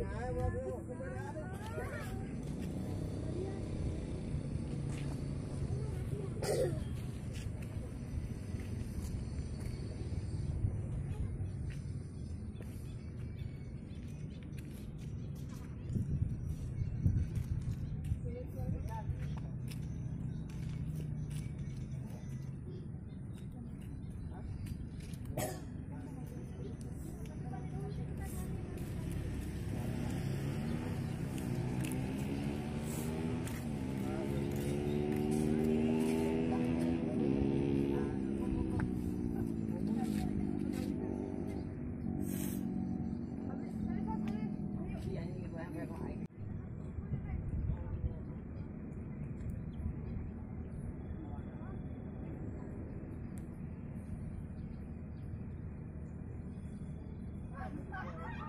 Yeah. Yeah.